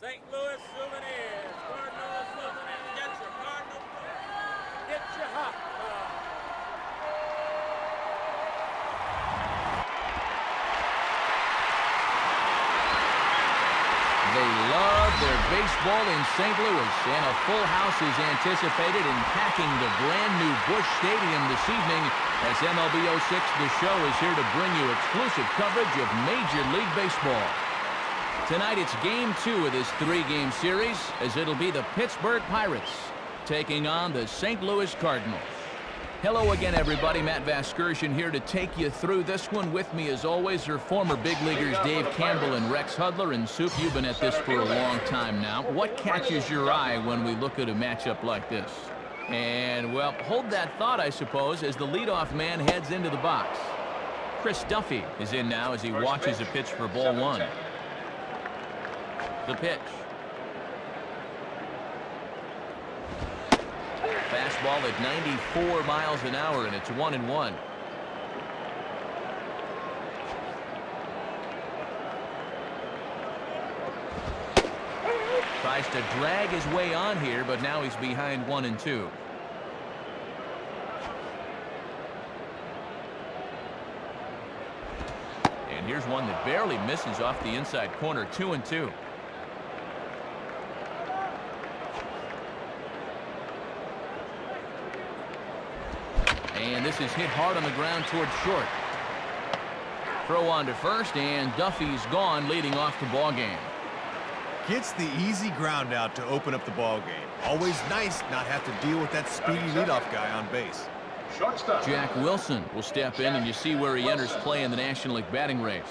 St. Louis Souvenirs. Cardinal Souvenirs. Get your Cardinal. Get your hot dog. They love their baseball in St. Louis, and a full house is anticipated in packing the brand new Busch Stadium this evening as MLB 06 The Show is here to bring you exclusive coverage of Major League Baseball. Tonight it's game two of this three-game series as it'll be the Pittsburgh Pirates taking on the St. Louis Cardinals. Hello again, everybody. Matt Vasgersian here to take you through this one. With me, as always, are former big leaguers Dave Campbell and Rex Hudler. And Soup, you've been at this for a long time now. What catches your eye when we look at a matchup like this? And, well, hold that thought, I suppose, as the leadoff man heads into the box. Chris Duffy is in now as he watches a pitch for ball one. The pitch. Fastball at 94 miles an hour, and it's one and one. Tries to drag his way on here, but now he's behind one and two. And here's one that barely misses off the inside corner, two and two. And this is hit hard on the ground towards short. Throw on to first, and Duffy's gone, leading off the ball game. Gets the easy ground out to open up the ball game. Always nice not have to deal with that speedy leadoff guy on base. Shortstop. Jack Wilson will step in, and you see where he enters play in the National League batting race.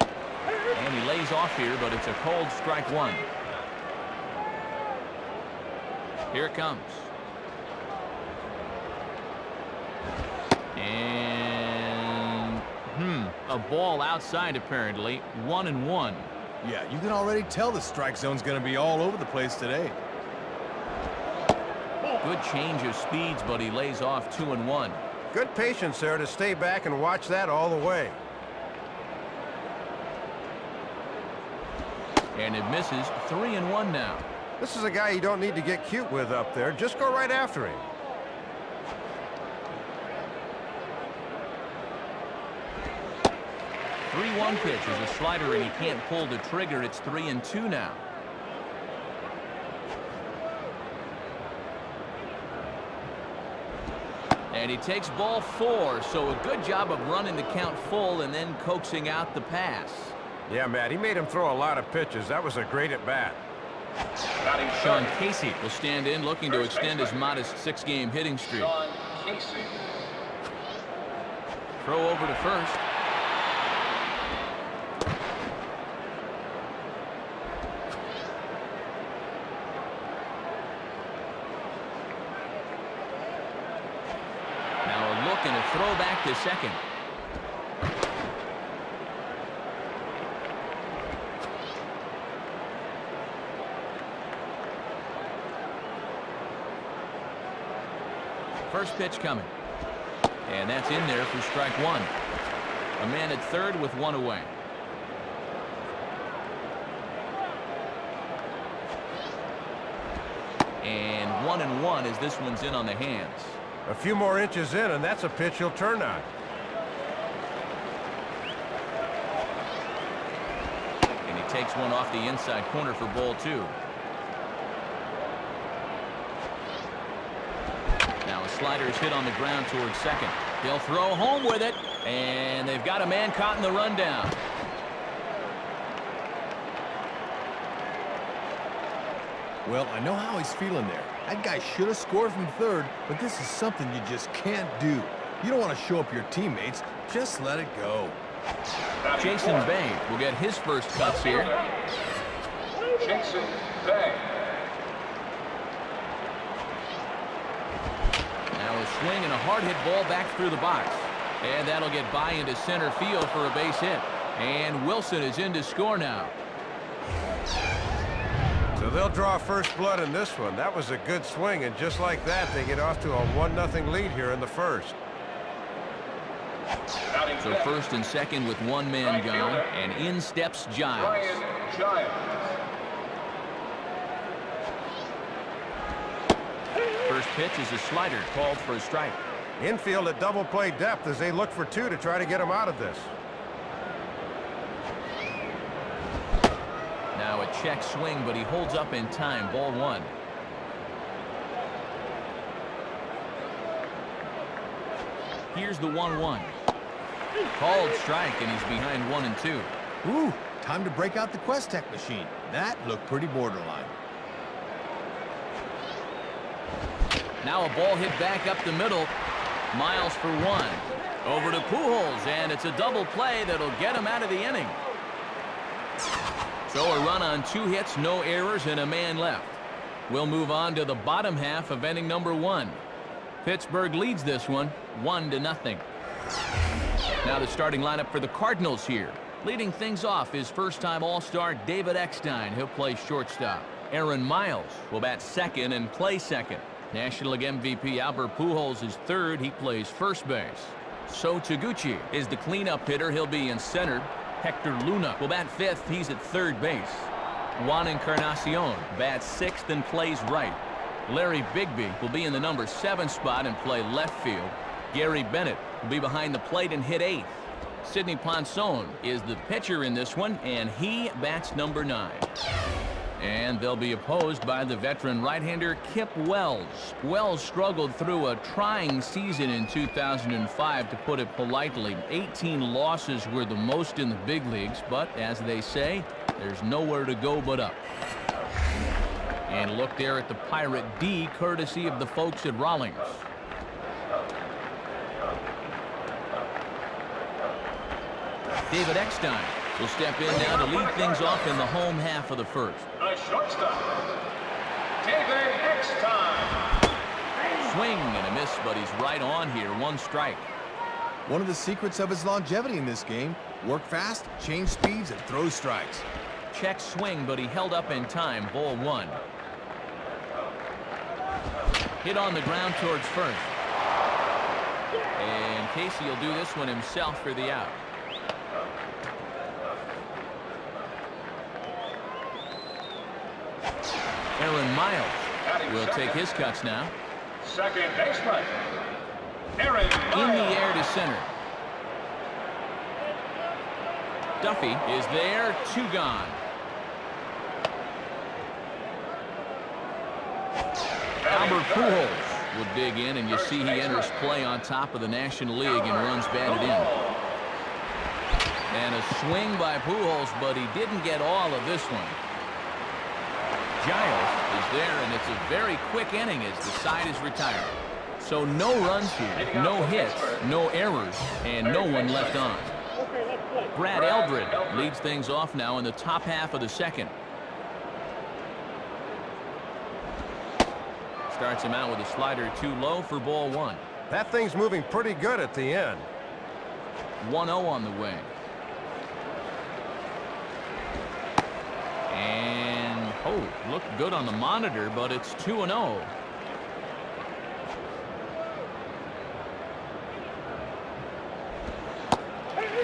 And he lays off here, but it's a cold strike one. Here it comes. And, hmm, a ball outside apparently, one and one. Yeah, you can already tell the strike zone's going to be all over the place today. Good change of speeds, but he lays off two and one. Good patience there to stay back and watch that all the way. And it misses three and one now. This is a guy you don't need to get cute with up there. Just go right after him. Three-one pitch is a slider, and he can't pull the trigger. It's three and two now. And he takes ball four, so a good job of running the count full and then coaxing out the pass. Yeah, Matt, he made him throw a lot of pitches. That was a great at-bat. Sean. Casey will stand in, looking to extend his modest six-game hitting streak. Sean Casey. Throw over to first. Now a look and a second. First pitch coming. And that's in there for strike one. A man at third with one away. And one and one as this one's in on the hands. A few more inches in, and that's a pitch he'll turn on. And he takes one off the inside corner for ball two. Now a slider is hit on the ground towards second. They'll throw home with it. And they've got a man caught in the rundown. Well, I know how he's feeling there. That guy should have scored from third, but this is something you just can't do. You don't want to show up your teammates. Just let it go. Jason fourth. Bay will get his first cuts here. Jason Bay. Now a swing and a hard hit ball back through the box. And that'll get by into center field for a base hit. And Wilson is in to score now. So they'll draw first blood in this one. That was a good swing, and just like that, they get off to a 1-0 lead here in the first. So first and second with one man gone. And in steps Giles. Brian Giles. First pitch is a slider called for a strike. Infield at double play depth as they look for two to try to get him out of this. Now a check swing, but he holds up in time. Ball one. Here's the 1-1. Called strike, and he's behind one and two. Ooh, time to break out the Questec machine. That looked pretty borderline. Now a ball hit back up the middle. Miles for one. Over to Pujols, and it's a double play that'll get him out of the inning. So a run on two hits, no errors, and a man left. We'll move on to the bottom half of inning number one. Pittsburgh leads this one, one to nothing. Now the starting lineup for the Cardinals here. Leading things off is first-time All-Star David Eckstein. He'll play shortstop. Aaron Miles will bat second and play second. National League MVP Albert Pujols is third. He plays first base. So Taguchi is the cleanup hitter. He'll be in center. Hector Luna will bat fifth. He's at third base. Juan Encarnacion bats sixth and plays right. Larry Bigbie will be in the number seven spot and play left field. Gary Bennett will be behind the plate and hit eighth. Sidney Ponson is the pitcher in this one, and he bats number nine. And they'll be opposed by the veteran right-hander Kip Wells. Wells struggled through a trying season in 2005, to put it politely. 18 losses were the most in the big leagues, but as they say, there's nowhere to go but up. And look there at the Pirate D, courtesy of the folks at Rawlings. David Eckstein will step in now to lead things off in the home half of the first. The shortstop, David Eckstein. Swing and a miss, but he's right on here. One strike. One of the secrets of his longevity in this game, work fast, change speeds, and throw strikes. Check swing, but he held up in time. Ball one. Hit on the ground towards first. And Casey will do this one himself for the out. Aaron Miles will take his cuts now. Second baseman, Aaron In the air to center. Duffy is there, two gone. Albert Pujols will dig in, and you see he enters play on top of the National League and runs batted in. And a swing by Pujols, but he didn't get all of this one. Giles is there, and it's a very quick inning as the side is retired. So no runs here, no hits, no errors, and no one left on. Brad Eldred leads things off now in the top half of the second. Starts him out with a slider too low for ball one. That thing's moving pretty good at the end. 1-0 on the way. And, oh, looked good on the monitor, but it's 2-0.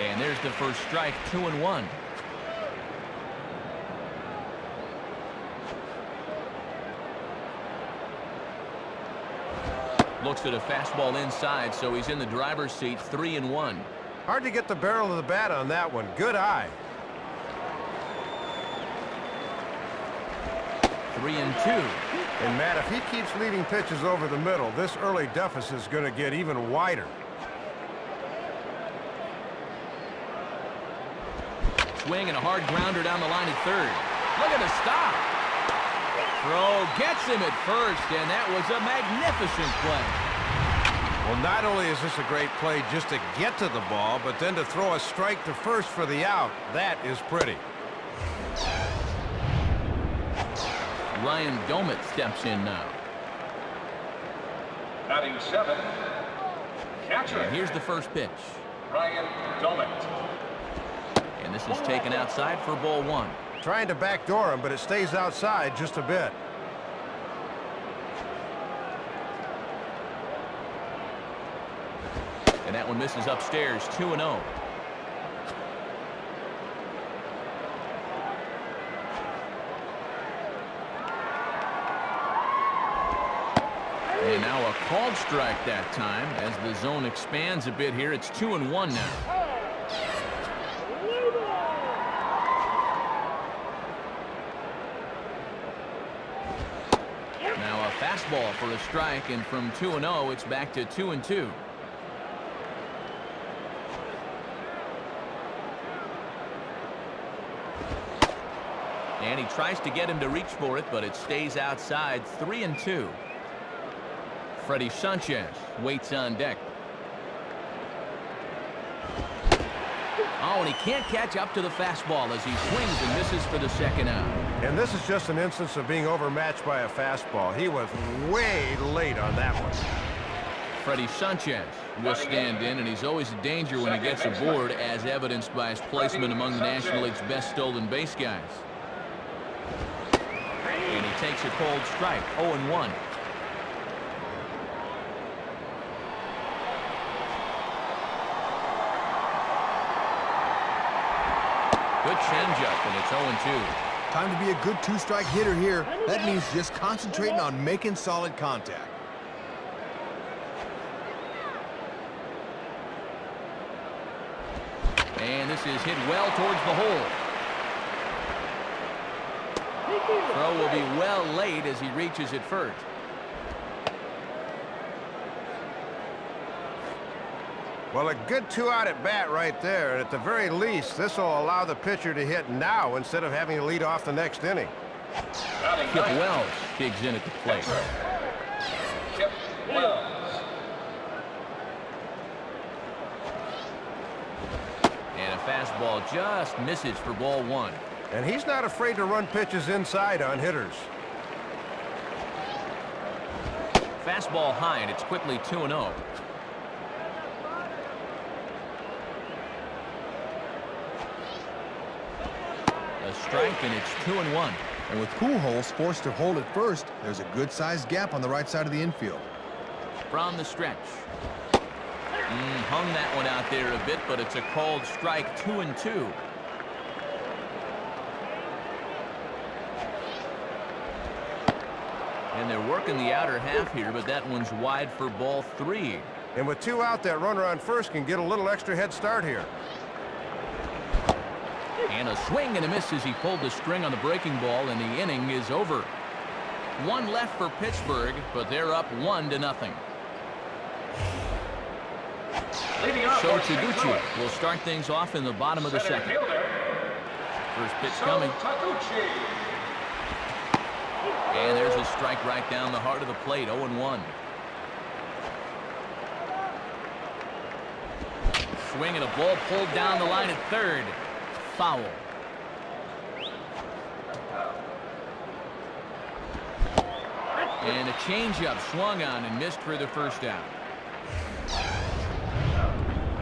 And there's the first strike, 2 and 1. Looks at a fastball inside, so he's in the driver's seat, 3 and 1. Hard to get the barrel of the bat on that one. Good eye. 3 and 2. And Matt, if he keeps leading pitches over the middle, this early deficit is going to get even wider. Swing and a hard grounder down the line at third. Look at the stop. Throw gets him at first, and that was a magnificent play. Well, not only is this a great play just to get to the ball, but then to throw a strike to first for the out. That is pretty. Ryan Doumit steps in now. Batting seven, catcher, And here's the first pitch. Ryan Doumit. And this is taken outside for ball one. Trying to backdoor him, but it stays outside just a bit. And that one misses upstairs, 2 and 0. And now called strike that time as the zone expands a bit here. It's two and one now. Now a fastball for a strike, and from 2 and 0, it's back to 2 and 2. And he tries to get him to reach for it, but it stays outside. 3 and 2. Freddie Sanchez waits on deck. Oh, and he can't catch up to the fastball as he swings and misses for the second out. And this is just an instance of being overmatched by a fastball. He was way late on that one. Freddie Sanchez will stand in, and he's always a danger when he gets aboard, as evidenced by his placement among the National League's best stolen base guys. And he takes a cold strike, 0-1. Good changeup, and it's 0-2. Time to be a good two-strike hitter here. That means just concentrating on making solid contact. And this is hit well towards the hole. Throw will be well late as he reaches it first. Well, a good two-out at bat right there. And at the very least, this will allow the pitcher to hit now instead of having to lead off the next inning. Kip Wells digs in at the plate. Kip Wells. And a fastball just misses for ball one. And he's not afraid to run pitches inside on hitters. Fastball high, and it's quickly 2-0. A strike, and it's 2 and 1. And with Pujols forced to hold at first, there's a good-sized gap on the right side of the infield. From the stretch. Mm, hung that one out there a bit, but it's a called strike, 2 and 2. And they're working the outer half here, but that one's wide for ball three. And with two out, that runner on first can get a little extra head start here. And a swing and a miss as he pulled the string on the breaking ball, and the inning is over. One left for Pittsburgh, but they're up one to nothing. So. Taguchi will start things off in the bottom of the second. First pitch coming. And there's a strike right down the heart of the plate, 0-1. Swing and a ball pulled down the line at third. Foul. And a changeup swung on and missed for the first down.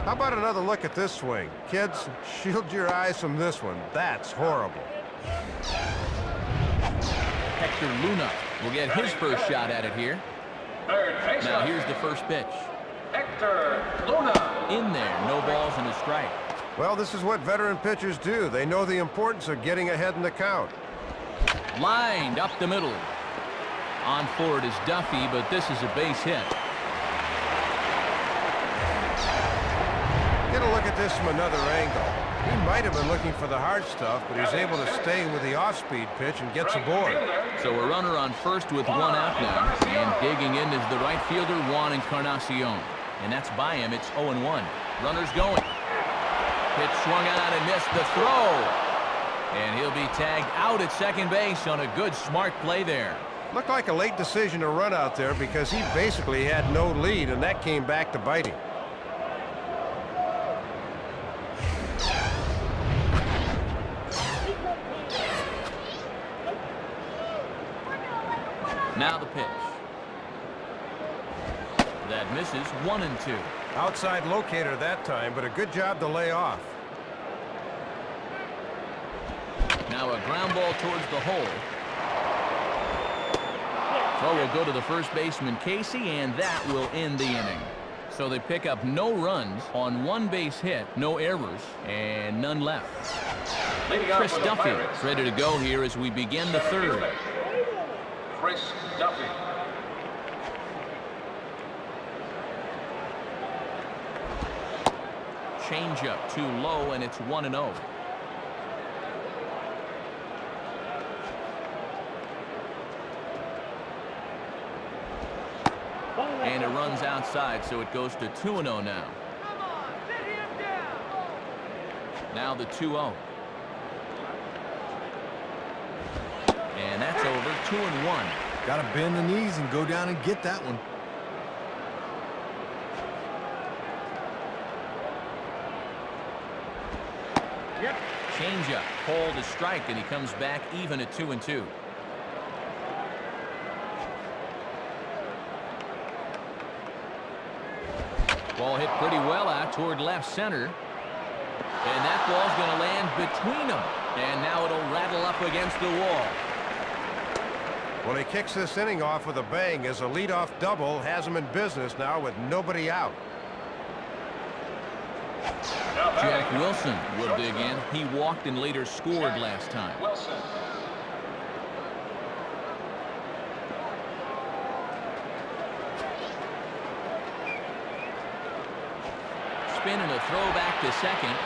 How about another look at this swing? Kids, shield your eyes from this one. That's horrible. Hector Luna will get his first shot at it here. Now here's the first pitch. Hector Luna. In there, no balls and a strike. Well, this is what veteran pitchers do. They know the importance of getting ahead in the count. Lined up the middle. On forward is Duffy, but this is a base hit. Get a look at this from another angle. He might have been looking for the hard stuff, but he's able to stay with the off-speed pitch and gets aboard. So a runner on first with one out now. And digging in is the right fielder, Juan Encarnacion. And that's by him. It's 0-1. Runners going. Pitch swung on and missed the throw. And he'll be tagged out at second base on a good, smart play there. Looked like a late decision to run out there because he basically had no lead, and that came back to bite him. Now the pitch. That misses one and two. Outside locator that time, but a good job to lay off. Now a ground ball towards the hole. Oh, we'll go to the first baseman, Casey, and that will end the inning. So they pick up no runs on one base hit, no errors, and none left. Chris Duffy Pirates, ready to go here as we begin the third. Chris Duffy. Changeup too low, and it's 1-0. Runs outside, so it goes to 2-0 now. Now the 2 0. And that's over. 2 and 1. Got to bend the knees and go down and get that one. Yep. Changeup. Called a strike, and he comes back even at 2 and 2. Ball hit pretty well out toward left center. And that ball's going to land between them. And now it'll rattle up against the wall. Well, he kicks this inning off with a bang as a leadoff double has him in business now with nobody out. Jack Wilson will dig in. He walked and later scored last time. Wilson. Spin and a throw back to second.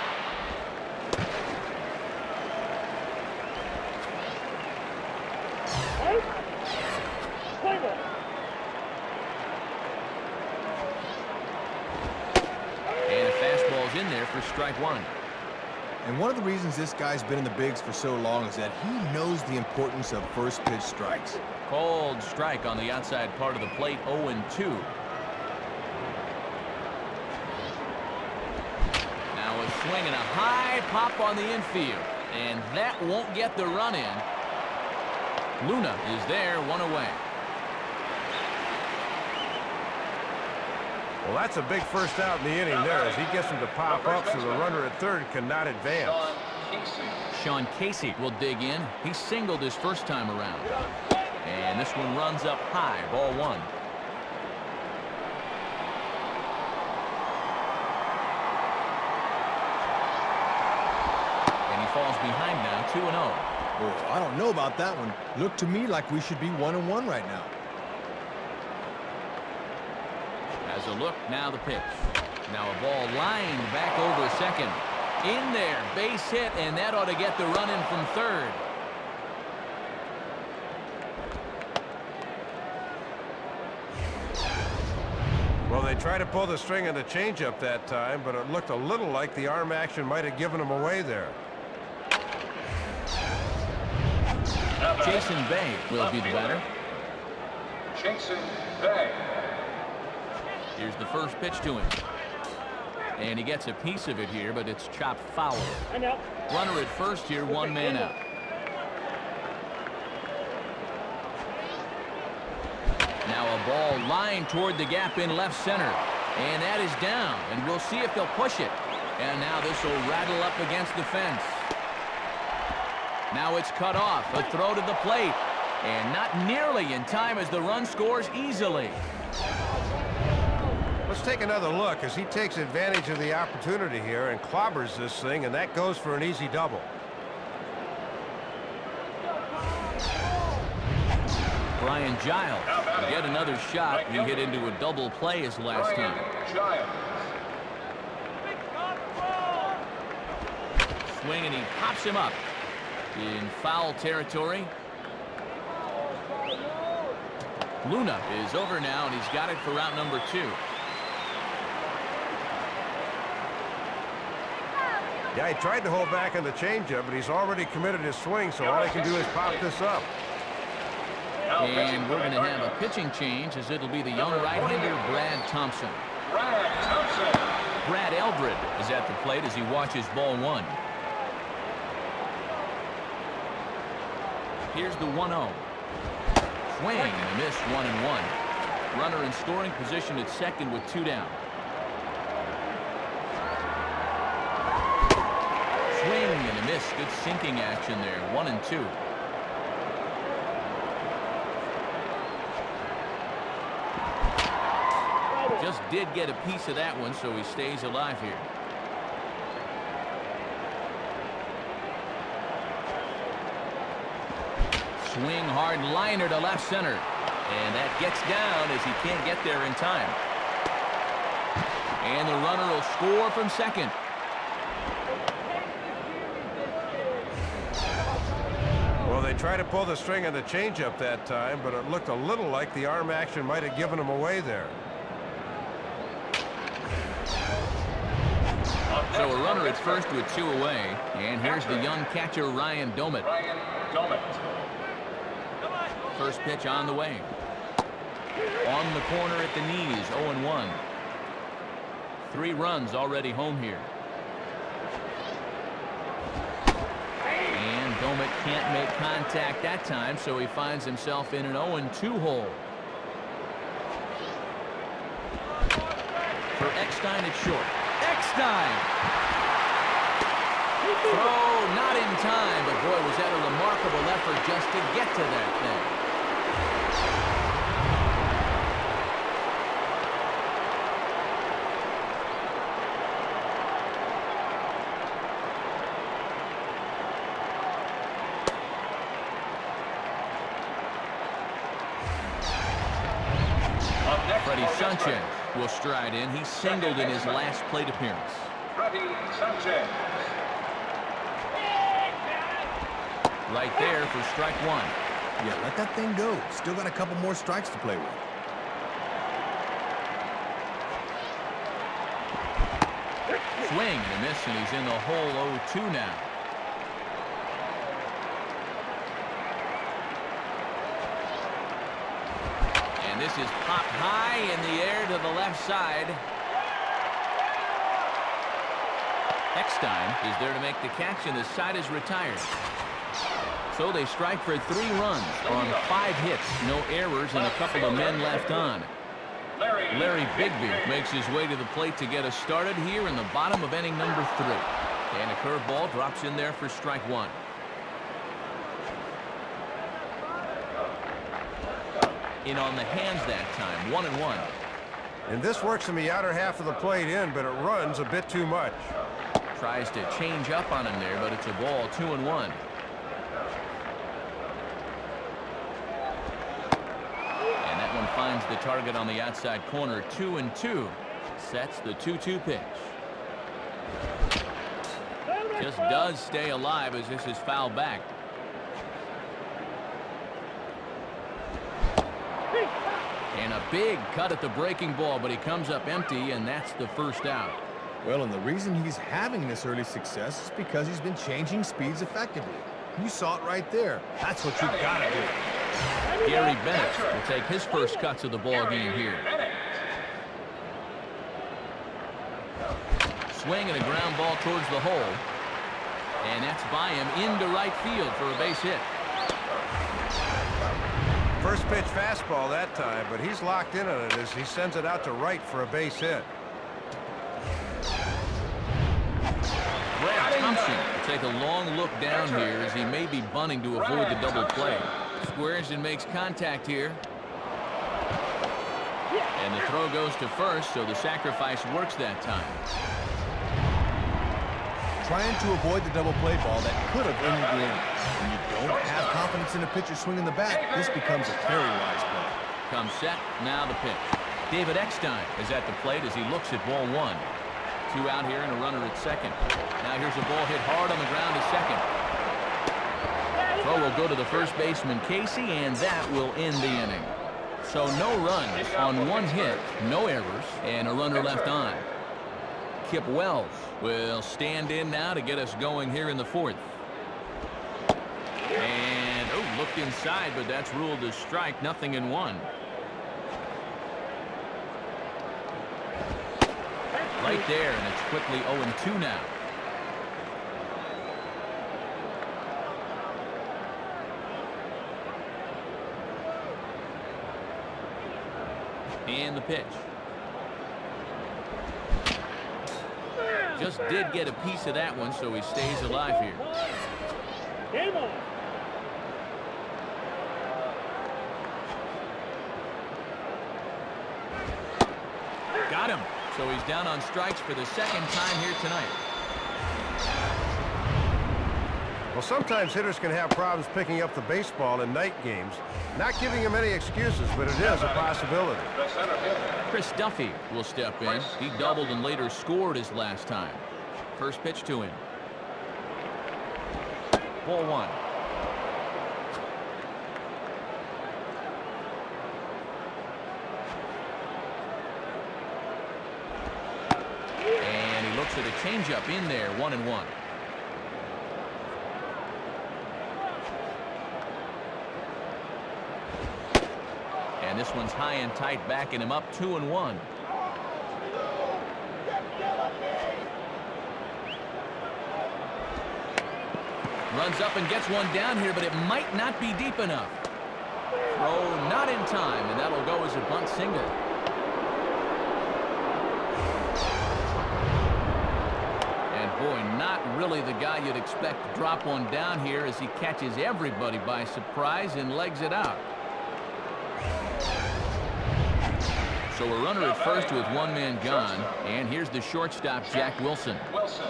And a fastball's in there for strike one. And one of the reasons this guy's been in the bigs for so long is that he knows the importance of first pitch strikes. Called strike on the outside part of the plate 0 and 2. Now a swing and a high pop on the infield. And that won't get the run in. Luna is there, one away. Well, that's a big first out in the inning there as he gets him to pop up so the runner at third cannot advance. Sean Casey. Sean Casey will dig in. He singled his first time around. And this one runs up high, ball one. And he falls behind now, 2 0. Oh, I don't know about that one. Looked to me like we should be one and one right now. As a look, now the pitch. Now a ball lined back over second. In there, base hit, and that ought to get the run in from third. Well, they tried to pull the string on the changeup that time, but it looked a little like the arm action might have given him away there. Jason Bay will be the batter. Jason Bay. Here's the first pitch to him. And he gets a piece of it here, but it's chopped foul. Runner at first here, one man out. Now a ball lined toward the gap in left center. And that is down. And we'll see if they'll push it. And now this will rattle up against the fence. Now it's cut off. A throw to the plate. And not nearly in time as the run scores easily. Let's take another look as he takes advantage of the opportunity here and clobbers this thing, and that goes for an easy double. Brian Giles will get another shot. He hit into a double play his last Brian time. Giles. Swing and he pops him up in foul territory. Luna is over now and he's got it for route number two. Yeah, he tried to hold back on the changeup, but he's already committed his swing, so all he can do is pop this up. And we're going to have a pitching change as it'll be the young right-hander Brad Thompson. Brad Thompson. Brad Eldred is at the plate as he watches ball one. Here's the 1-0. Swing and a miss, one and one. Runner in scoring position at second with two down. Swing and a miss. Good sinking action there. One and two. Just did get a piece of that one, so he stays alive here. Swing hard liner to left center. And that gets down as he can't get there in time. And the runner will score from second. Well, they tried to pull the string on the changeup that time, but it looked a little like the arm action might have given him away there. So a runner at first with two away. And here's the young catcher, Ryan Doumit. Ryan Doumit. First pitch on the way. On the corner at the knees, 0-1. Three runs already home here. And Doumit can't make contact that time, so he finds himself in an 0-2 hole. For Eckstein at short. Eckstein! Throw not in time, but boy, was that a remarkable effort just to get to that thing. Up next Freddie for Pittsburgh, Sanchez will stride in. He singled in his last plate appearance. Freddie Sanchez. Right there for strike one. Yeah, let that thing go. Still got a couple more strikes to play with. Swing and a miss, and he's in the hole 0-2 now. This is popped high in the air to the left side. Eckstein is there to make the catch, and the side is retired. So they strike for three runs on five hits, no errors, and a couple of men left on. Larry. Bigbie makes his way to the plate to get us started here in the bottom of inning number three. And a curveball drops in there for strike one. In on the hands that time, one and one. And this works in the outer half of the plate in, but it runs a bit too much. Tries to change up on him there, but it's a ball, two and one. And that one finds the target on the outside corner, two and two. Sets the 2-2 pitch. Just does stay alive as this is fouled back. A big cut at the breaking ball, but he comes up empty, and that's the first out. Well, and the reason he's having this early success is because he's been changing speeds effectively. You saw it right there. That's what you've gotta do. Gary Bennett will take his first cuts of the ball game here. Bennett. Swing and a ground ball towards the hole. And that's by him into right field for a base hit. First pitch fastball that time, but he's locked in on it as he sends it out to right for a base hit. Brad Thompson will take a long look down here as he may be bunting to avoid the double play. Squares and makes contact here. And the throw goes to first, so the sacrifice works that time. Trying to avoid the double play ball that could have ended the inning. Don't have confidence in a pitcher swinging the bat, this becomes a very wise play. Comes set, now the pitch. David Eckstein is at the plate as he looks at ball one. Two out here and a runner at second. Now here's a ball hit hard on the ground to second. Throw will go to the first baseman Casey, and that will end the inning. So no runs on one hit, no errors, and a runner left on. Kip Wells will stand in now to get us going here in the fourth. Inside, but that's ruled a strike, nothing in one. Right there, and it's quickly 0-2 now. And the pitch. Just did get a piece of that one, so he stays alive here. Game on. Got him. So he's down on strikes for the second time here tonight. Well, sometimes hitters can have problems picking up the baseball in night games. Not giving him any excuses, but it is a possibility. The center fielder. Chris Duffy will step in. He doubled and later scored his last time. First pitch to him. Ball one. So the changeup in there, one and one. And this one's high and tight, backing him up two and one. Runs up and gets one down here, but it might not be deep enough. Throw not in time, and that'll go as a bunt single. Really the guy you'd expect to drop one down here as he catches everybody by surprise and legs it out. So a runner at first with one man gone, and here's the shortstop, Jack Wilson. Wilson.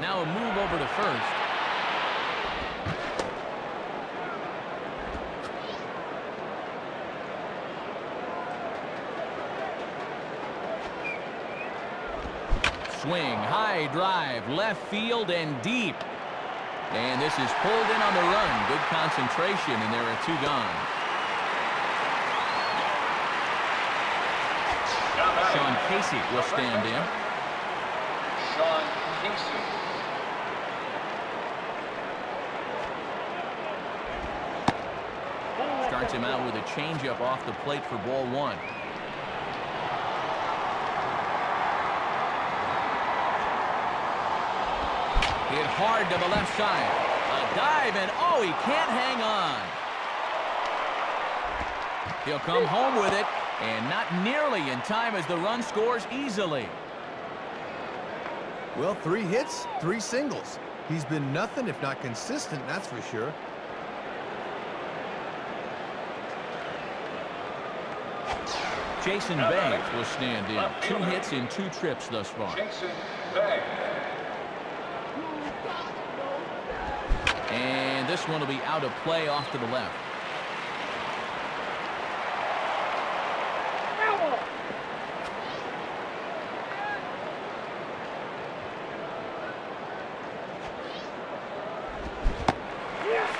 Now a move over to first. Swing, high drive, left field and deep. And this is pulled in on the run. Good concentration, and there are two gone. Sean Casey will stand in. Sean Casey. Starts him out with a changeup off the plate for ball one. Hit hard to the left side. A dive, and oh, he can't hang on. He'll come home with it, and not nearly in time as the run scores easily. Well, three hits, three singles. He's been nothing if not consistent, that's for sure. Jason Bay will stand in. Two hits in two trips thus far. Jason Bay. And this one will be out of play off to the left.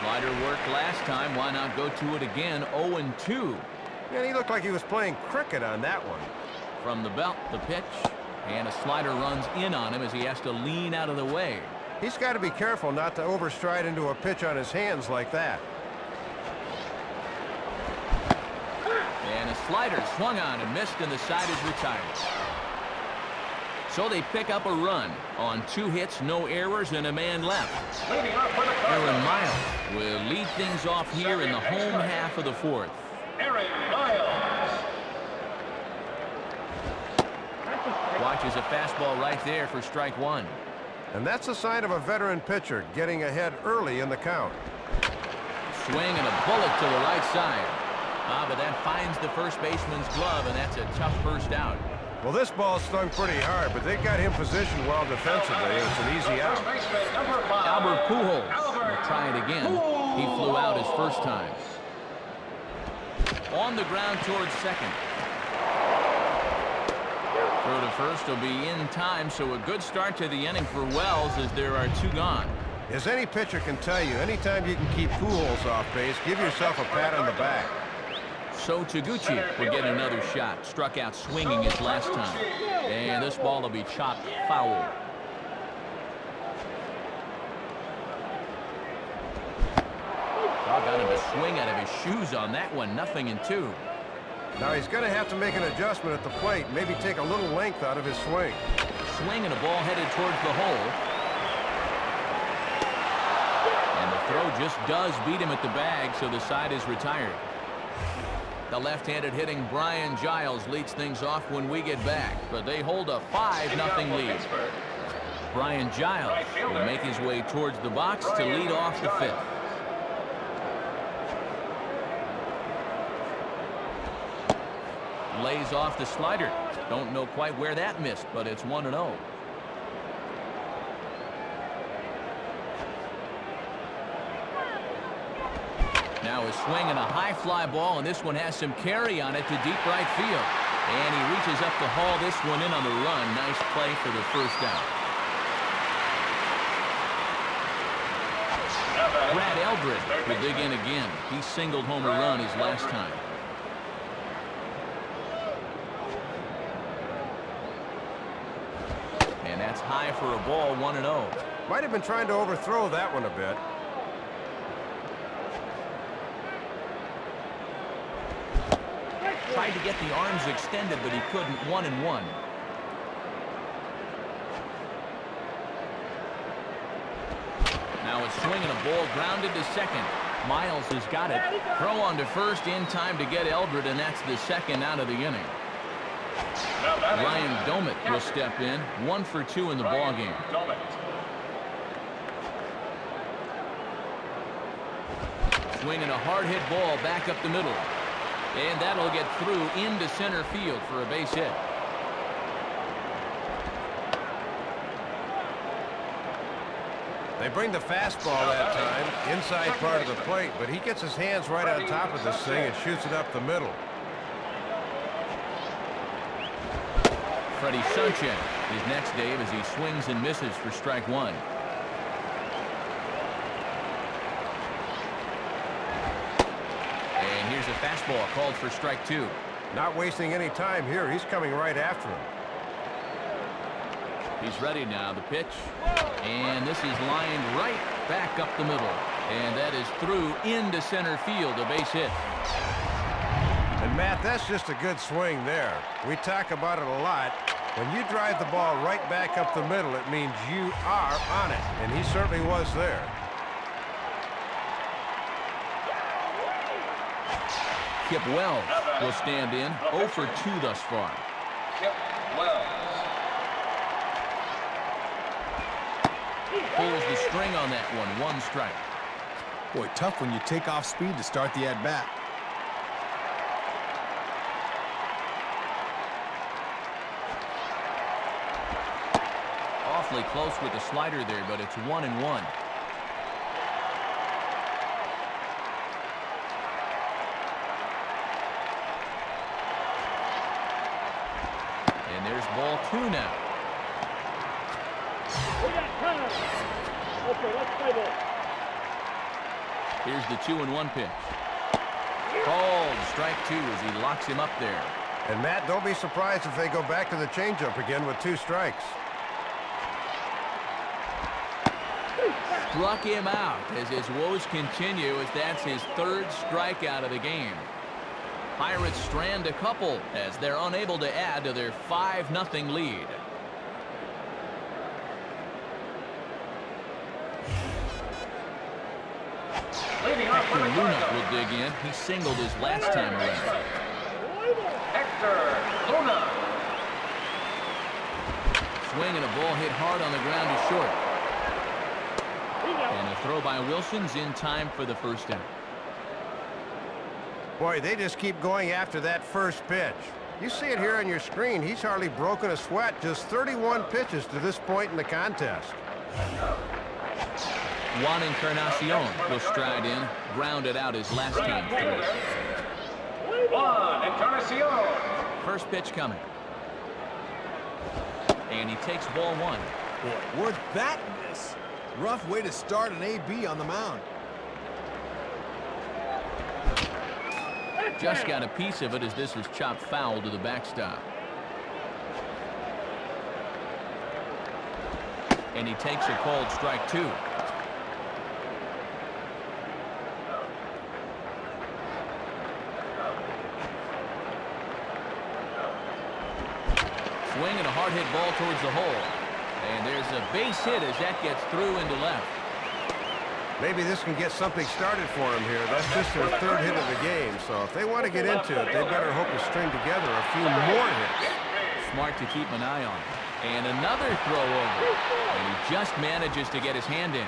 Slider worked last time. Why not go to it again? 0-2 And he looked like he was playing cricket on that one. from the belt. The pitch. And a slider runs in on him as he has to lean out of the way. He's got to be careful not to overstride into a pitch on his hands like that. And a slider swung on and missed, and the side is retired. So they pick up a run on two hits, no errors, and a man left. Aaron Miles will lead things off here in the home half of the fourth. Aaron Miles. Watches a fastball right there for strike one. And that's a sign of a veteran pitcher getting ahead early in the count. Swing and a bullet to the right side. Ah, but that finds the first baseman's glove, and that's a tough first out. Well, this ball stung pretty hard, but they got him positioned well defensively. It's an easy out. First baseman, number five. Albert Pujols will try it again. He flew out his first time. On the ground towards second. Throw to first will be in time, so a good start to the inning for Wells as there are two gone. As any pitcher can tell you, anytime you can keep Pujols off base, give yourself a pat on the back. So Taguchi will get another shot. Struck out swinging his last time. And this ball will be chopped foul. Oh, got him to swing out of his shoes on that one. Nothing in two. Now he's going to have to make an adjustment at the plate, maybe take a little length out of his swing. Swing and a ball headed towards the hole. And the throw just does beat him at the bag, so the side is retired. The left-handed hitting Brian Giles leads things off when we get back, but they hold a 5 nothing lead. Pittsburgh. Brian Giles will make his way towards the box to lead off the fifth. Lays off the slider. Don't know quite where that missed, but it's 1 0. Now a swing and a high fly ball, and this one has some carry on it to deep right field. And he reaches up to haul this one in on the run. Nice play for the first. Now Brad Eldred will dig in again. He singled home a run his last time. And that's high for a ball, 1-0. Might have been trying to overthrow that one a bit. Tried to get the arms extended, but he couldn't. One and one. Now it's swinging a ball grounded to second. Miles has got it. Throw on to first in time to get Eldred, and that's the second out of the inning. Ryan Doumit will step in. One for two in the ball game. Swinging a hard hit ball back up the middle. And that'll get through into center field for a base hit. They bring the fastball that time, inside part of the plate, but he gets his hands right on top of this thing and shoots it up the middle. Freddie Sanchez his next, Dave, as he swings and misses for strike one. And here's a fastball called for strike two. Not wasting any time here. He's coming right after him. He's ready now. The pitch. And this is lined right back up the middle. And that is through into center field, a base hit. And Matt, that's just a good swing there. We talk about it a lot. When you drive the ball right back up the middle, it means you are on it. And he certainly was there. Kip Wells will stand in 0 for 2 thus far. Kip Wells. Pulls the string on that one. One strike. Boy, tough when you take off speed to start the at-bat. Awfully close with the slider there, but it's one and one. And there's ball two now. Here's the two and one pitch. Called strike two as he locks him up there. And Matt, don't be surprised if they go back to the changeup again with two strikes. Struck him out as his woes continue as that's his third strikeout of the game. Pirates strand a couple as they're unable to add to their 5-0 lead. Leading off for Hector Luna will dig in. He singled his last time around. Hector Luna. Swing and a ball hit hard on the ground to short. And a throw by Wilson's in time for the first out. Boy, they just keep going after that first pitch. You see it here on your screen. He's hardly broken a sweat. Just 31 pitches to this point in the contest. Juan Encarnacion will stride in, grounded out his last time through. Juan Encarnacion. First pitch coming. And he takes ball one. Boy, worth that miss. Rough way to start an AB on the mound. Just got a piece of it as this is chopped foul to the backstop. And he takes a called strike two. Swing and a hard hit ball towards the hole. And there's a base hit as that gets through into left. Maybe this can get something started for him here. That's just their third hit of the game. So if they want to get into it, they better hope to string together a few more hits. Smart to keep an eye on. And another throw over. And he just manages to get his hand in.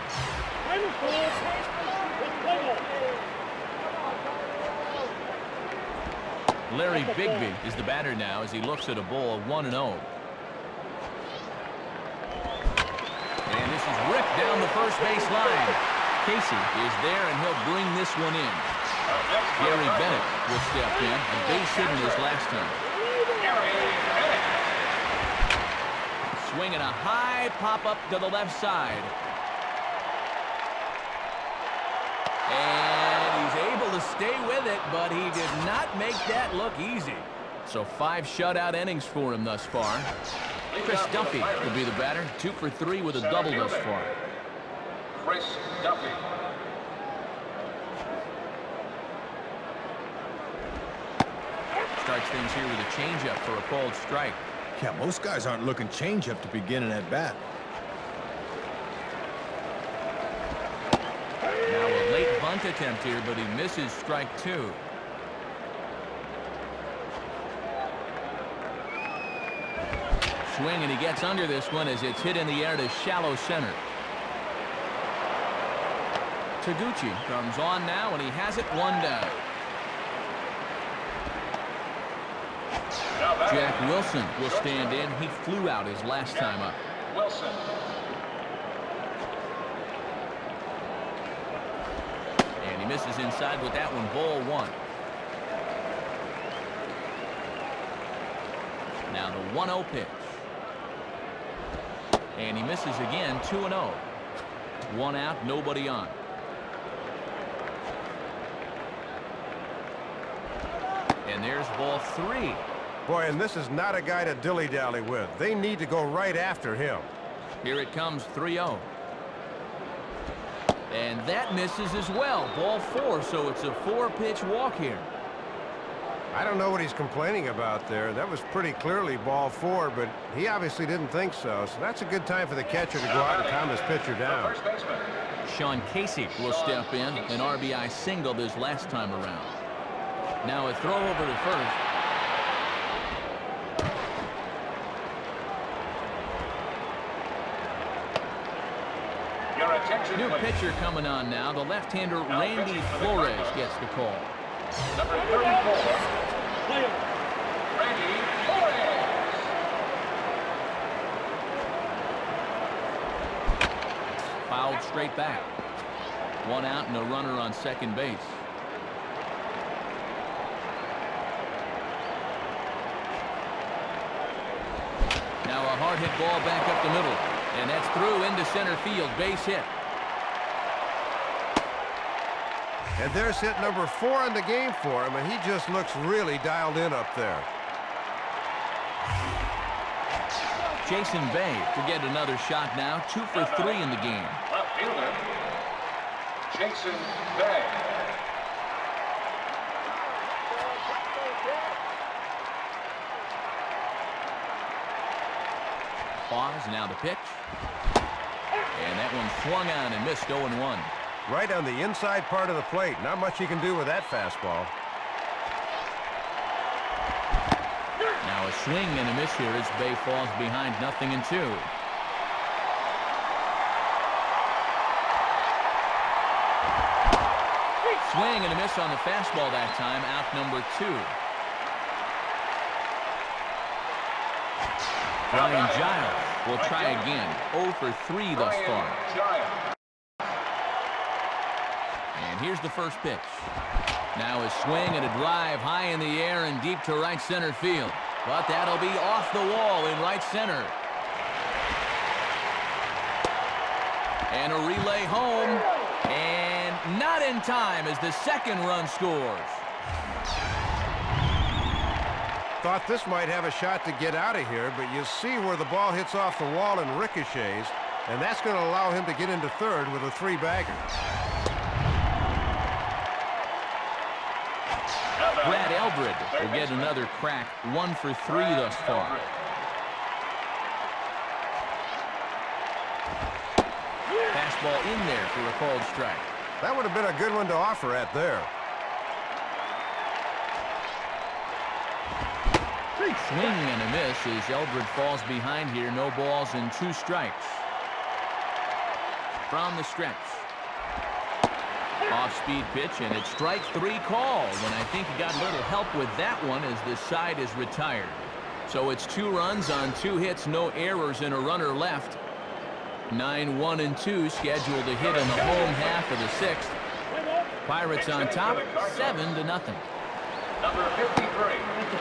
Final call. Let's play ball. Larry Bigbie is the batter now as he looks at a ball 1 0. And this is ripped down the first base line. Casey is there and he'll bring this one in. Gary Bennett will step in, and base hit in his last time. Swinging a high pop up to the left side. And he's able to stay with it, but he did not make that look easy. So five shutout innings for him thus far. Chris Duffy will be the batter. Two for three with a double thus far. Chris Duffy. Starts things here with a changeup for a called strike. Yeah, most guys aren't looking changeup to begin an at-bat. Now a late bunt attempt here, but he misses strike two. Swing, and he gets under this one as it's hit in the air to shallow center. Taguchi comes on now, and he has it one down. Jack Wilson will stand in. He flew out his last time up. Wilson. And he misses inside with that one, ball one. Now the 1-0 pitch. And he misses again, 2-0. One out, nobody on. And there's ball three. Boy, and this is not a guy to dilly-dally with. They need to go right after him. Here it comes, 3-0. And that misses as well, ball four, so it's a four-pitch walk here. I don't know what he's complaining about there. That was pretty clearly ball four, but he obviously didn't think so. So that's a good time for the catcher to go out and calm his pitcher down. Sean Casey will step in. An RBI single this last time around. Now a throw over to first. Your attention, New pitcher coming on now. The left-hander Randy Flores gets the call. Number 34. Straight back. One out and a runner on second base. Now a hard hit ball back up the middle. And that's through into center field. Base hit. And there's hit number four in the game for him, and he just looks really dialed in up there. Jason Bay to get another shot now. Two for three in the game. Left fielder. Jason Bay. Pause, now the pitch. And that one swung on and missed 0-1. Right on the inside part of the plate. Not much he can do with that fastball. Now a swing and a miss here as Bay falls behind nothing in two. Swing and a miss on the fastball that time. Out number two. Brian Giles will try again. 0 for 3 thus Ryan far. Here's the first pitch. Now a swing and a drive high in the air and deep to right center field. But that'll be off the wall in right center. And a relay home. And not in time as the second run scores. Thought this might have a shot to get out of here, but you see where the ball hits off the wall and ricochets, and that's going to allow him to get into third with a three-bagger. Now batting. Brad Eldred will get another crack. One for three thus far. Fastball in there for a called strike. That would have been a good one to offer at there. Swing and a miss as Eldred falls behind here. No balls and two strikes. From the stretch. Off-speed pitch, and it's strike three called. And I think he got a little help with that one as this side is retired. So it's two runs on two hits, no errors, and a runner left. 9-1 and 2 scheduled to hit in the home half of the sixth. Pirates on top, 7 to nothing. Number 53.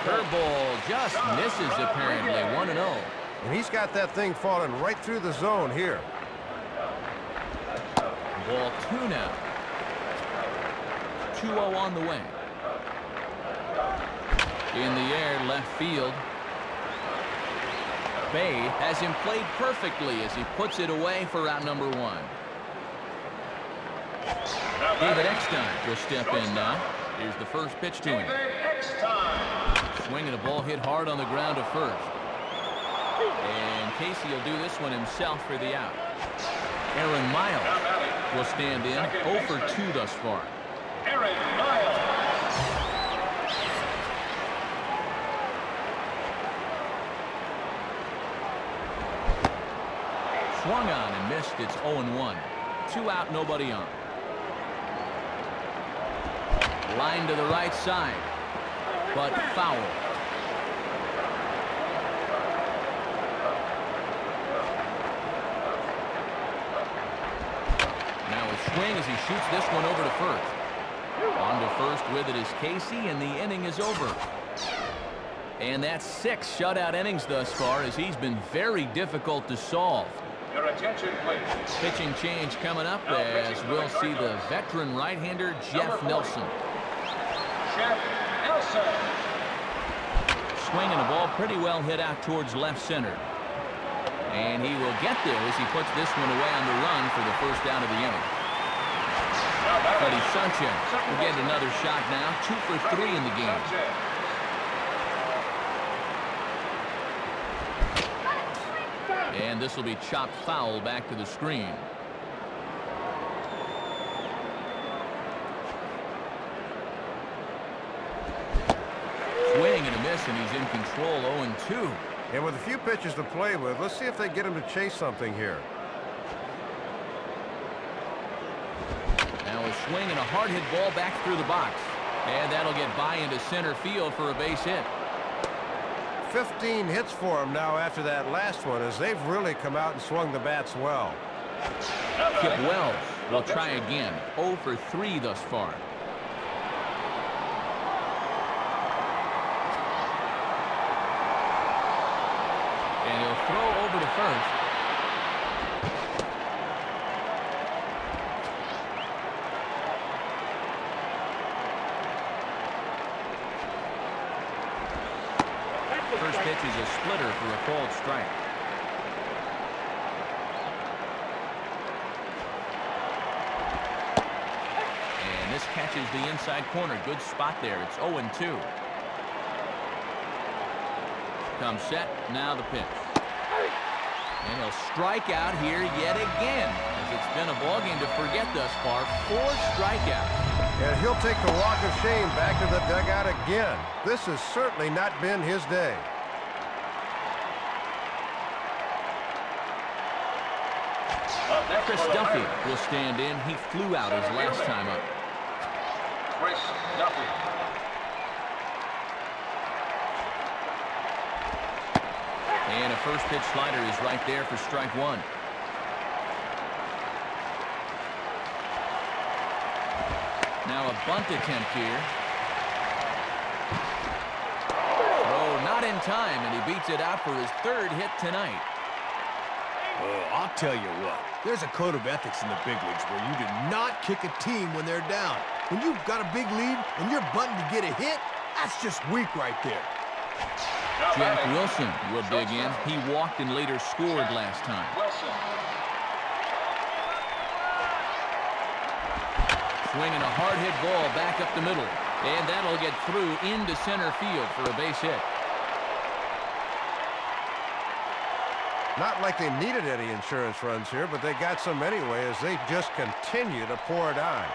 Curveball just misses apparently 1-0. And he's got that thing falling right through the zone here. Ball two now. 2-0 on the way. In the air, left field. Bay has him played perfectly as he puts it away for out number one. David Eckstein will step in now. Here's the first pitch to him. Swinging a ball hit hard on the ground to first. And Casey will do this one himself for the out. Aaron Miles will stand in 0 for 2 thus far. Aaron Miles. Swung on and missed. It's 0-1. Two out, nobody on. Line to the right side, but foul. Now a swing as he shoots this one over to first. On to first with it is Casey, and the inning is over. And that's six shutout innings thus far as he's been very difficult to solve. Your attention, please. Pitching change coming up as we'll see the veteran right-hander Jeff Nelson. Jeff Nelson. Swinging a ball pretty well hit out towards left center. And he will get there as he puts this one away on the run for the first out of the inning. Freddie Sanchez will get another shot now. Two for three in the game. And this will be chopped foul back to the screen. Swing and a miss, and he's in control 0-2. And with a few pitches to play with, let's see if they get him to chase something here. Now a swing and a hard hit ball back through the box. And that'll get by into center field for a base hit. 15 hits for him now after that last one as they've really come out and swung the bats well. Kip Wells will try again. 0 for 3 thus far. And he'll throw over to first. First pitch is a splitter a called strike. And this catches the inside corner. Good spot there. It's 0-2. Comes set. Now the pitch. And he'll strike out here yet again. As it's been a ballgame to forget thus far. Four strikeouts. And he'll take the walk of shame back to the dugout again. This has certainly not been his day. Up next Chris Duffy will stand in. He flew out his last time up. Chris Duffy. And a first pitch slider is right there for strike one. Now a bunt attempt here. Throw not in time, and he beats it out for his third hit tonight. Oh, I'll tell you what. There's a code of ethics in the big leagues where you do not kick a team when they're down. When you've got a big lead and you're bunting to get a hit, that's just weak right there. Jack Wilson will dig in. He walked and later scored last time. Swinging a hard hit ball back up the middle. And that'll get through into center field for a base hit. Not like they needed any insurance runs here, but they got some anyway as they just continue to pour it on.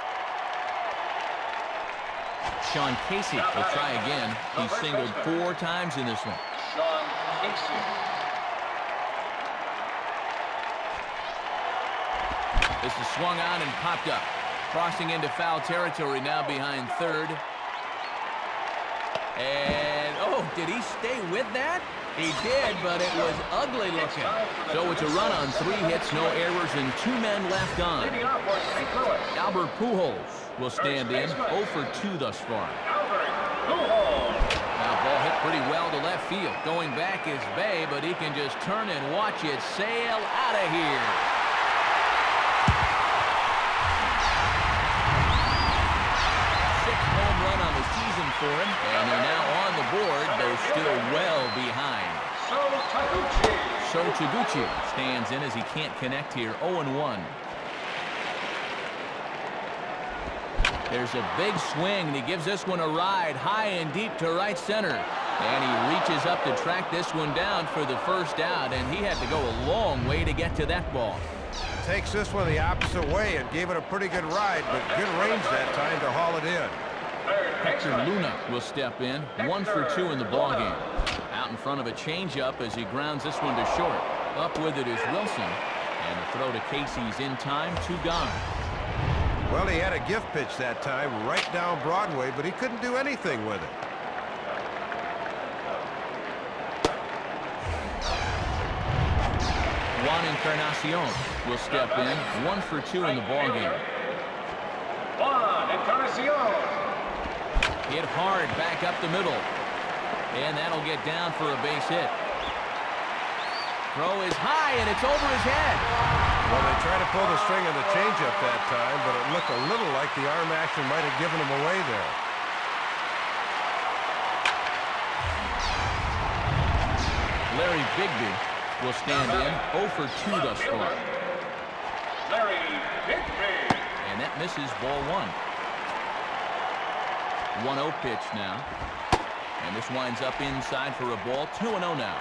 Sean Casey will try again. He singled four times in this one. Sean Casey. This is swung on and popped up. Crossing into foul territory now behind third. And, oh, did he stay with that? He did, but it was ugly looking. So it's a run on three hits, no errors, and two men left on. Albert Pujols will stand in, 0 for 2 thus far. Now, ball hit pretty well to left field. Going back is Bay, but he can just turn and watch it sail out of here. for him, and they're now on the board, though still well behind. Taguchi stands in as he can't connect here. 0-1. There's a big swing, and he gives this one a ride high and deep to right center. And he reaches up to track this one down for the first out, and he had to go a long way to get to that ball. Takes this one the opposite way and gave it a pretty good ride, but good range that time to haul it in. Hector Luna will step in, one for two in the ballgame. Out in front of a changeup as he grounds this one to short. Up with it is Wilson. And the throw to Casey's in time, two gone. Well, he had a gift pitch that time right down Broadway, but he couldn't do anything with it. Juan Encarnacion will step in, one for two in the ballgame. Juan Encarnacion. Hit hard back up the middle. And that'll get down for a base hit. Throw is high, and it's over his head. Well, they tried to pull the string of the changeup that time, but it looked a little like the arm action might have given him away there. Larry Bigbie will stand in 0 for 2 thus far. Larry Bigbie. And that misses ball one. 1-0 pitch now. And this winds up inside for a ball. 2-0 now.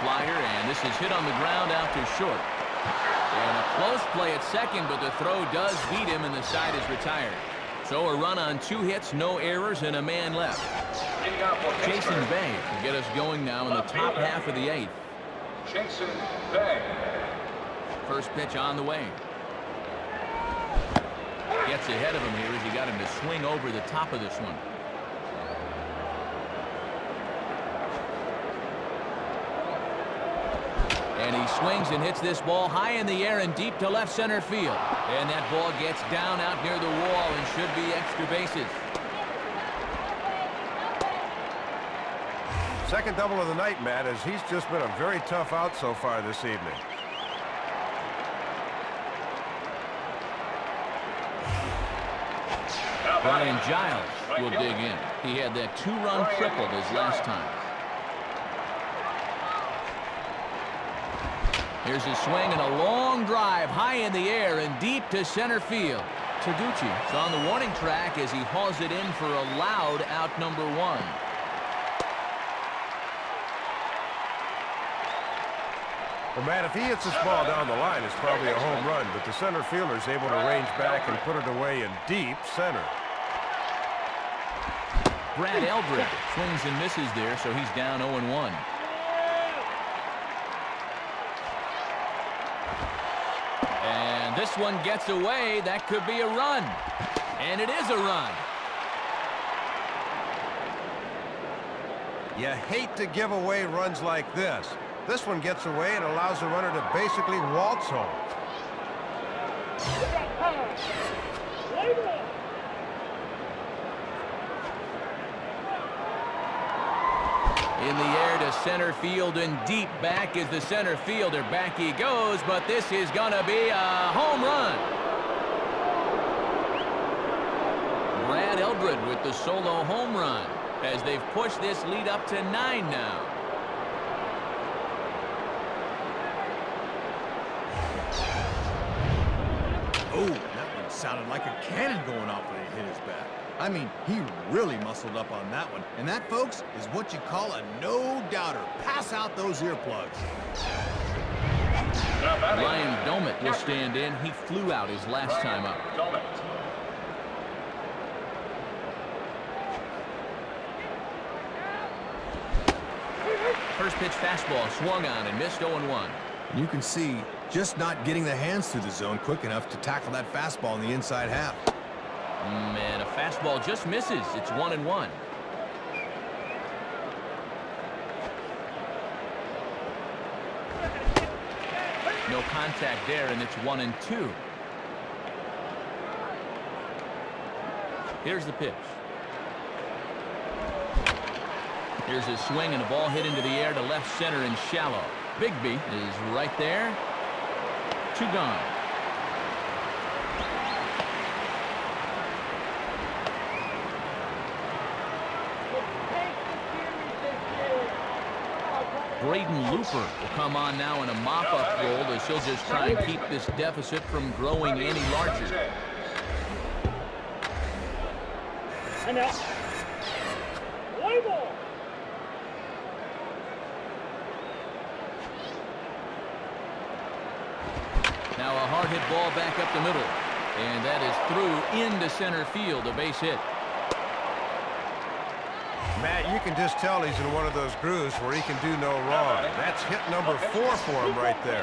Slider, and this is hit on the ground out to short. And a close play at second, but the throw does beat him, and the side is retired. So a run on two hits, no errors, and a man left. Jason Bay will get us going now in the top half of the eighth. Jason Bay. First pitch on the way. Gets ahead of him here as he got him to swing over the top of this one. And he swings and hits this ball high in the air and deep to left center field. And that ball gets down out near the wall and should be extra bases. Second double of the night, Matt, as he's just been a very tough out so far this evening. Brian. Giles will dig in. He had that two-run triple his last time. Here's a swing and a long drive high in the air and deep to center field. Taguchi is on the warning track as he hauls it in for a loud out number one. Well, Matt, if he hits this ball down the line, it's probably a home run, but the center fielder is able to range back and put it away in deep center. Brad Eldred swings and misses there, so he's down 0-1. And this one gets away. That could be a run. And it is a run. You hate to give away runs like this. This one gets away and allows the runner to basically waltz home. In the air to center field and deep back is the center fielder. Back he goes, but this is going to be a home run. Brad Eldred with the solo home run as they've pushed this lead up to nine now. Oh, that one sounded like a cannon going off when it hit his bat. I mean, he really muscled up on that one. And that, folks, is what you call a no-doubter. Pass out those earplugs. Ryan Doumit will stand in. He flew out his last time up. Doumit. First pitch fastball swung on and missed 0-1. And you can see just not getting the hands through the zone quick enough to tackle that fastball in the inside half. Mm, Man, a fastball just misses. It's one and one. No contact there, and it's one and two. Here's the pitch. Here's a swing and a ball hit into the air to left center and shallow. Bigbie is right there. Two gone. Braden Looper will come on now in a mop-up role as he'll just try and keep this deficit from growing any larger. And out. Play ball. Now a hard hit ball back up the middle. And that is through into center field, a base hit. Matt, you can just tell he's in one of those grooves where he can do no wrong. That's hit number four for him right there.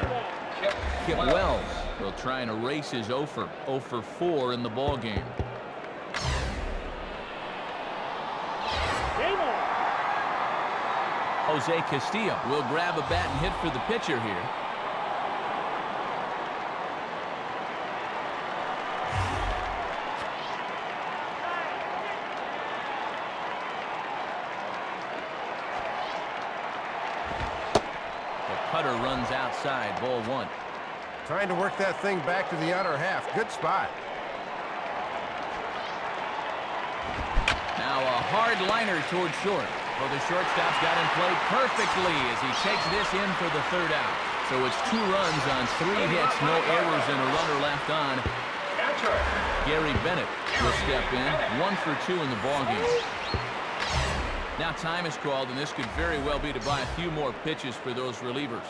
Kip Wells will try and erase his 0 for 0 for 4 in the ball game. Jose Castillo will grab a bat and hit for the pitcher here. Outside, ball one. Trying to work that thing back to the outer half. Good spot. Now a hard liner toward short. Well, the shortstop's got him played perfectly as he takes this in for the third out. So it's two runs on three hits, no errors, and a runner left on. Catcher. Gary Bennett will step in, one for two in the ballgame. Now time is called, and this could very well be to buy a few more pitches for those relievers.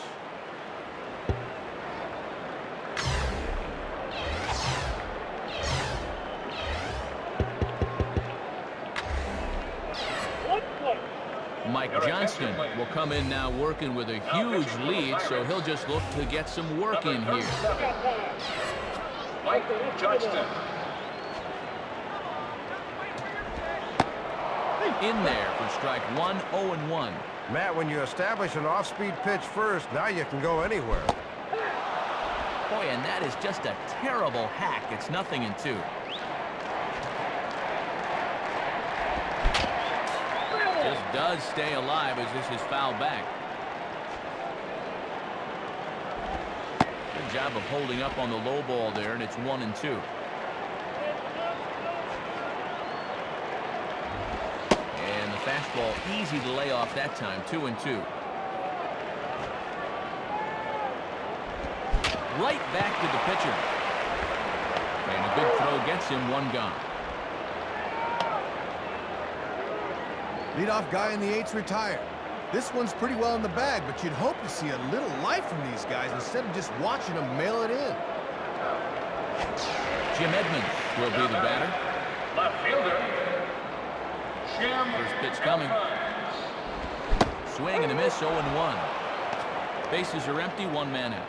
Come in now working with a huge lead, so he'll just look to get some work in here. Got time. Mike Johnston. In there for strike one, 0 and 1. Matt, when you establish an off-speed pitch first, now you can go anywhere. Boy, and that is just a terrible hack. It's nothing in two. Just does stay alive as this is fouled back. Good job of holding up on the low ball there, and it's one and two. And the fastball easy to lay off that time, two and two. Right back to the pitcher. And a good throw gets him one gone. Leadoff guy in the eights retired. This one's pretty well in the bag, but you'd hope to see a little life from these guys instead of just watching them mail it in. Jim Edmonds will be the batter. Left fielder. Jim First pitch coming. Swing and a miss, 0-1. Bases are empty, one man out.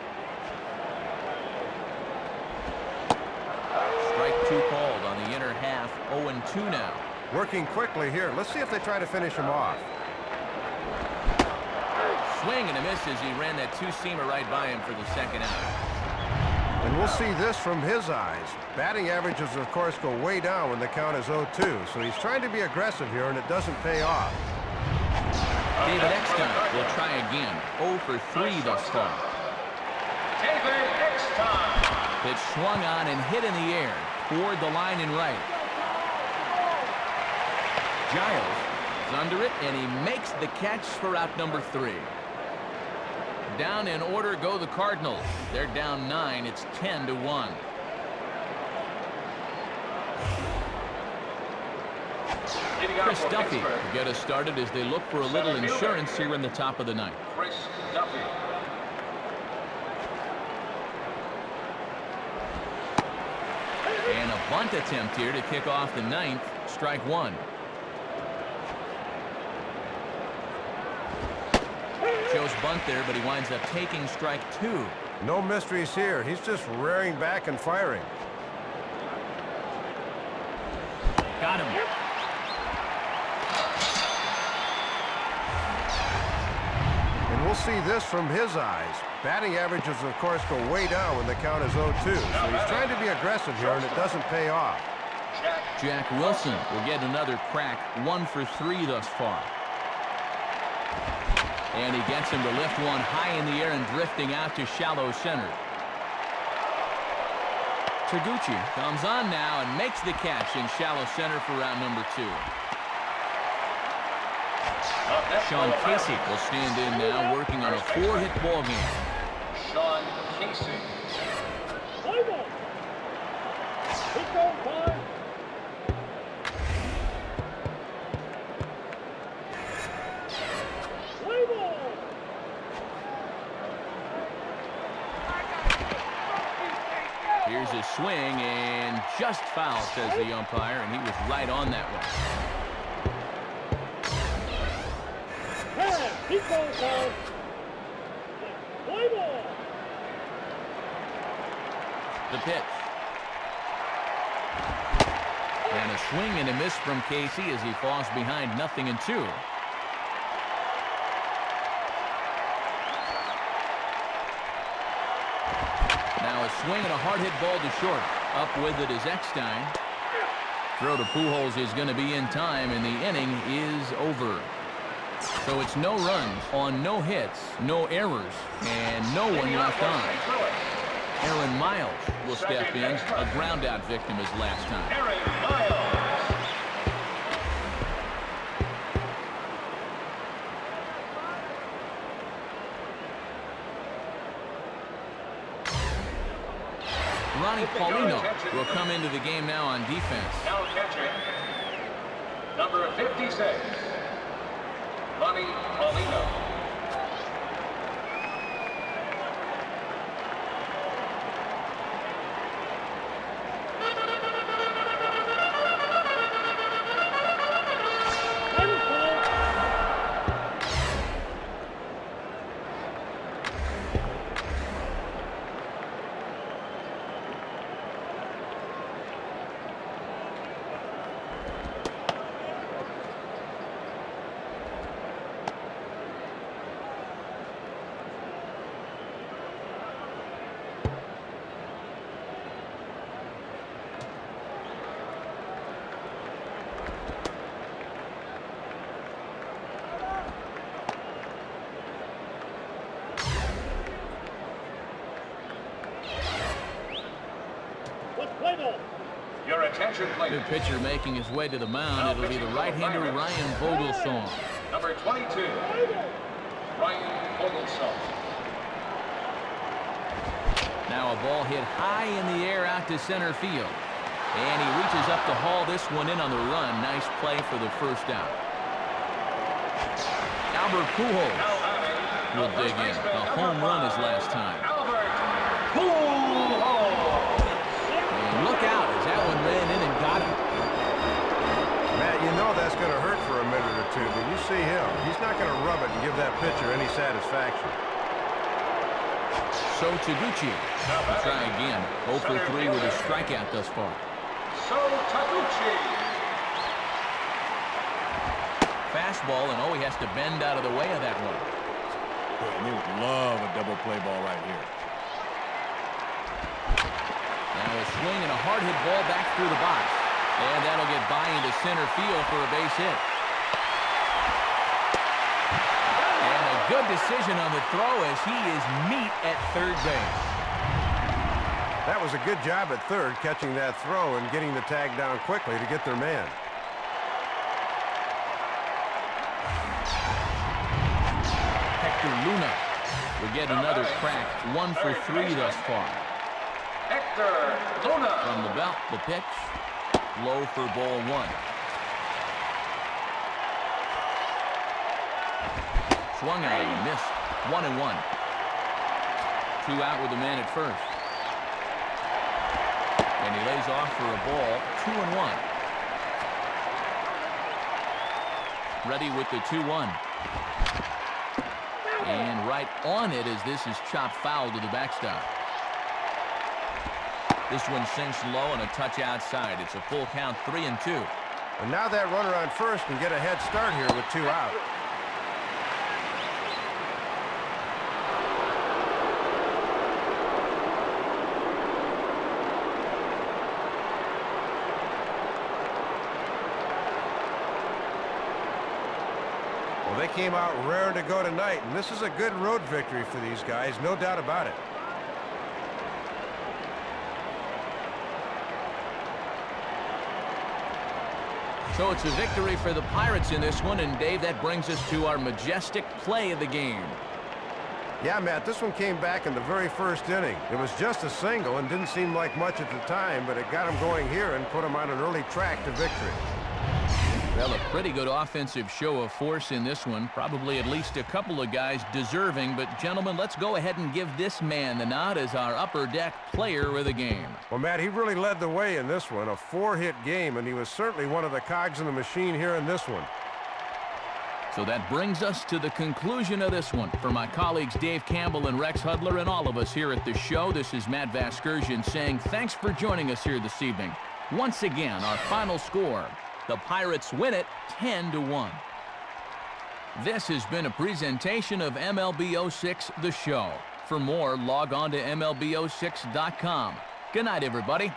Strike two called on the inner half, 0-2 now. Working quickly here. Let's see if they try to finish him off. Swing and a miss as he ran that two-seamer right by him for the second out. And we'll see this from his eyes. Batting averages, of course, go way down when the count is 0-2. So he's trying to be aggressive here, and it doesn't pay off. David Eckstein will try again, 0 for 3 thus far. David Eckstein. Pitch swung on and hit in the air toward the line and right. Giles is under it, and he makes the catch for out number three. Down in order go the Cardinals. They're down nine. It's 10 to 1. Chris Duffy will get us started as they look for a little insurance here in the top of the ninth. Chris Duffy. And a bunt attempt here to kick off the ninth. Strike one. Shows bunt there, but he winds up taking strike two. No mysteries here. He's just rearing back and firing. Got him. And we'll see this from his eyes. Batting averages, of course, go way down when the count is 0-2. So he's trying to be aggressive here, and it doesn't pay off. Jack Jack Wilson will get another crack, one for three thus far. And he gets him to lift one high in the air and drifting out to shallow center. Taguchi comes on now and makes the catch in shallow center for round number two. Up Sean Casey will stand in now, working on a four-hit ball game. Sean Casey. Swing and just foul, says the umpire, and he was right on that one. The pitch. And a swing and a miss from Casey as he falls behind nothing and two. Swing and a hard hit ball to short. Up with it is Eckstein. Throw to Pujols is going to be in time, and the inning is over. So it's no runs on no hits, no errors, and no one left on. Aaron Miles will step in, a ground-out victim his last time. Game now on defense. Now catching. Number 56. Your attention, please. Good pitcher making his way to the mound. It'll be the right-hander Ryan Vogelsong. Number 22. Ryan Vogelsong. Now a ball hit high in the air out to center field. And he reaches up to haul this one in on the run. Nice play for the first out. Albert Pujols will dig in. A home run his last time. Know that's going to hurt for a minute or two, but you see him. He's not going to rub it and give that pitcher any satisfaction. So Taguchi will try again. 0 for 3 with a strikeout thus far. So Taguchi. Fastball, and oh, he has to bend out of the way of that one. Boy, and they would love a double play ball right here. Now a swing and a hard hit ball back through the box. And that'll get by into center field for a base hit. And a good decision on the throw as he is meat at third base. That was a good job at third, catching that throw and getting the tag down quickly to get their man. Hector Luna will get another crack. One for three thus far. Hector Luna. From the belt, the pitch. Low for ball one. Swung at and missed. One and one. Two out with the man at first. And he lays off for a ball. Two and one. Ready with the 2-1. And right on it as this is chopped foul to the backstop. This one sinks low and a touch outside. It's a full count, three and two. And now that runner on first can get a head start here with two out. Well, they came out raring to go tonight, and this is a good road victory for these guys, no doubt about it. So it's a victory for the Pirates in this one, and Dave, that brings us to our majestic play of the game. Yeah, Matt, this one came back in the very first inning. It was just a single and didn't seem like much at the time, but it got him going here and put him on an early track to victory. Well, a pretty good offensive show of force in this one. Probably at least a couple of guys deserving. But, gentlemen, let's go ahead and give this man the nod as our upper deck player of the game. Well, Matt, he really led the way in this one. A four-hit game, and he was certainly one of the cogs in the machine here in this one. So that brings us to the conclusion of this one. For my colleagues Dave Campbell and Rex Hudler and all of us here at the show, this is Matt Vasgersian saying thanks for joining us here this evening. Once again, our final score, the Pirates win it 10 to 1. This has been a presentation of MLB 06 The Show. For more, log on to MLB06.com. Good night, everybody.